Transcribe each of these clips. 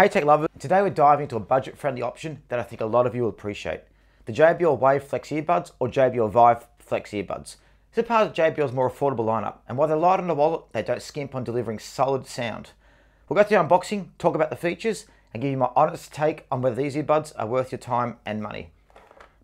Hey tech lovers, today we're diving into a budget friendly option that I think a lot of you will appreciate. The JBL Wave Flex earbuds or JBL Vive Flex earbuds. This is part of JBL's more affordable lineup and while they're light on the wallet, they don't skimp on delivering solid sound. We'll go through the unboxing, talk about the features and give you my honest take on whether these earbuds are worth your time and money.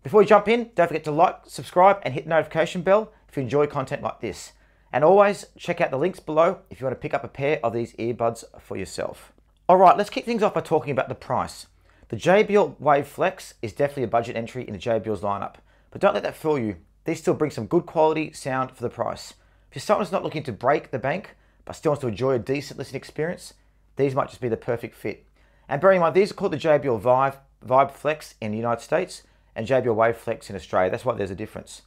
Before we jump in, don't forget to like, subscribe and hit the notification bell if you enjoy content like this. And always check out the links below if you want to pick up a pair of these earbuds for yourself. Alright, let's kick things off by talking about the price. The JBL Wave Flex is definitely a budget entry in the JBL's lineup, but don't let that fool you. These still bring some good quality sound for the price. If you're someone who's not looking to break the bank, but still wants to enjoy a decent listening experience, these might just be the perfect fit. And bearing in mind, these are called the JBL Vive, Vibe Flex in the United States and JBL Wave Flex in Australia. That's why there's a difference.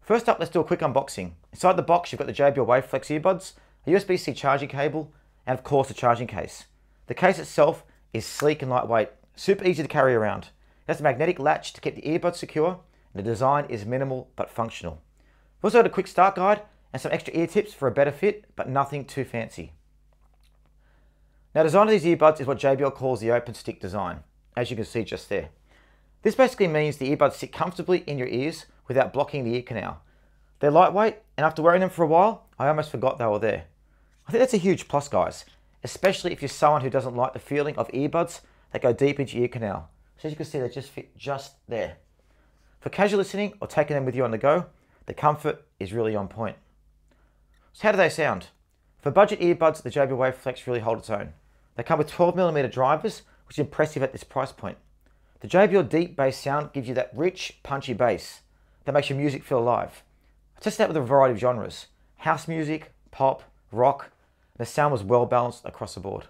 First up, let's do a quick unboxing. Inside the box, you've got the JBL Wave Flex earbuds, a USB-C charging cable, and of course a charging case. The case itself is sleek and lightweight, super easy to carry around. It has a magnetic latch to keep the earbuds secure, and the design is minimal but functional. We've also got a quick start guide and some extra ear tips for a better fit, but nothing too fancy. Now the design of these earbuds is what JBL calls the open stick design, as you can see just there. This basically means the earbuds sit comfortably in your ears without blocking the ear canal. They're lightweight, and after wearing them for a while, I almost forgot they were there. I think that's a huge plus, guys especially if you're someone who doesn't like the feeling of earbuds that go deep into your ear canal. So as you can see, they just fit just there. For casual listening or taking them with you on the go, the comfort is really on point. So how do they sound? For budget earbuds, the JBL Wave Flex really hold its own. They come with 12mm drivers, which is impressive at this price point. The JBL deep bass sound gives you that rich, punchy bass that makes your music feel alive. I tested that with a variety of genres. House music, pop, rock, the sound was well balanced across the board.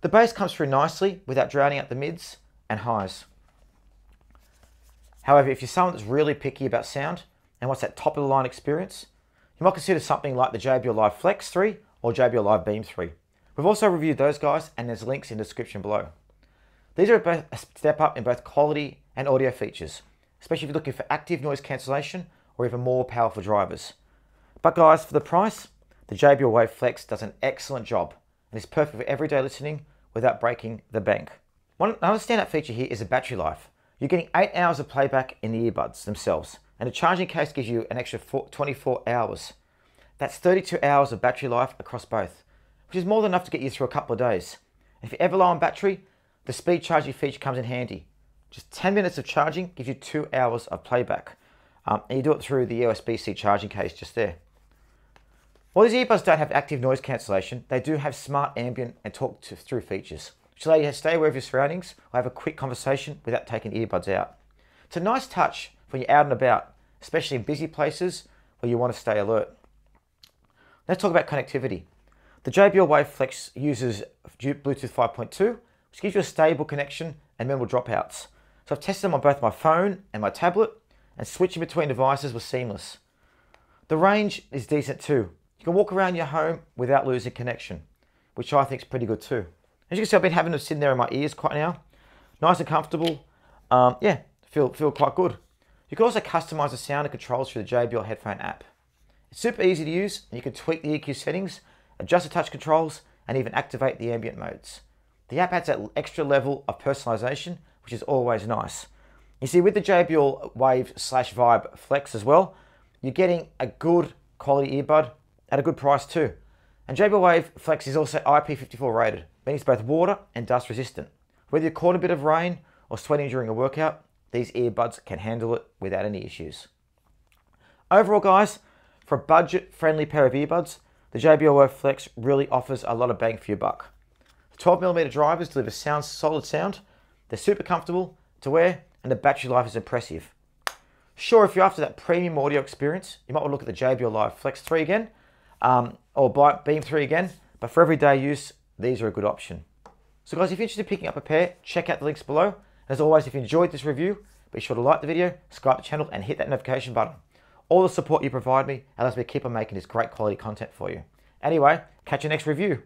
The bass comes through nicely without drowning out the mids and highs. However, if you're someone that's really picky about sound and wants that top of the line experience, you might consider something like the JBL Live Flex 3 or JBL Live Beam 3. We've also reviewed those guys and there's links in the description below. These are a step up in both quality and audio features, especially if you're looking for active noise cancellation or even more powerful drivers. But guys, for the price, the JBL Wave Flex does an excellent job and is perfect for everyday listening without breaking the bank. One another standout feature here is the battery life. You're getting 8 hours of playback in the earbuds themselves, and the charging case gives you an extra 24 hours. That's 32 hours of battery life across both, which is more than enough to get you through a couple of days. If you're ever low on battery, the speed charging feature comes in handy. Just 10 minutes of charging gives you 2 hours of playback. Um, and you do it through the USB-C charging case just there. While these earbuds don't have active noise cancellation, they do have smart ambient and talk to, through features, which allow you to stay aware of your surroundings or have a quick conversation without taking earbuds out. It's a nice touch when you're out and about, especially in busy places where you want to stay alert. Let's talk about connectivity. The JBL Wave Flex uses Bluetooth 5.2, which gives you a stable connection and minimal dropouts. So I've tested them on both my phone and my tablet, and switching between devices was seamless. The range is decent too, can walk around your home without losing connection, which I think is pretty good too. As you can see, I've been having them sitting there in my ears quite now. Nice and comfortable. Um, yeah, feel, feel quite good. You can also customize the sound and controls through the JBL headphone app. It's super easy to use, and you can tweak the EQ settings, adjust the touch controls, and even activate the ambient modes. The app adds that extra level of personalization, which is always nice. You see, with the JBL Wave slash Vibe Flex as well, you're getting a good quality earbud at a good price too. And JBL Wave Flex is also IP54 rated, meaning it's both water and dust resistant. Whether you're caught a bit of rain or sweating during a workout, these earbuds can handle it without any issues. Overall guys, for a budget friendly pair of earbuds, the JBL Wave Flex really offers a lot of bang for your buck. The 12mm drivers deliver sound, solid sound, they're super comfortable to wear, and the battery life is impressive. Sure, if you're after that premium audio experience, you might want to look at the JBL Live Flex 3 again, um, or Beam 3 again. But for everyday use, these are a good option. So guys, if you're interested in picking up a pair, check out the links below. As always, if you enjoyed this review, be sure to like the video, subscribe to the channel, and hit that notification button. All the support you provide me allows me to keep on making this great quality content for you. Anyway, catch you next review.